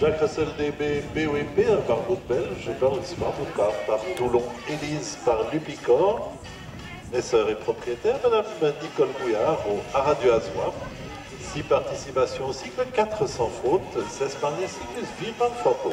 Jacques Russell DB, BOEP par Route Belge, Arrondissement par, par Toulon, Élise par Lupicor, naisseur et propriétaire, Madame Nicole Bouillard au Aradieu Azois. 6 participations au cycle, 400 fautes, 16 par cyclistes, vivement photo.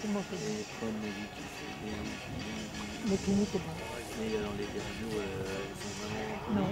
C'est mon Les cliniques, c'est bon. Mais dans les interviews, euh, elles sont vraiment... Non.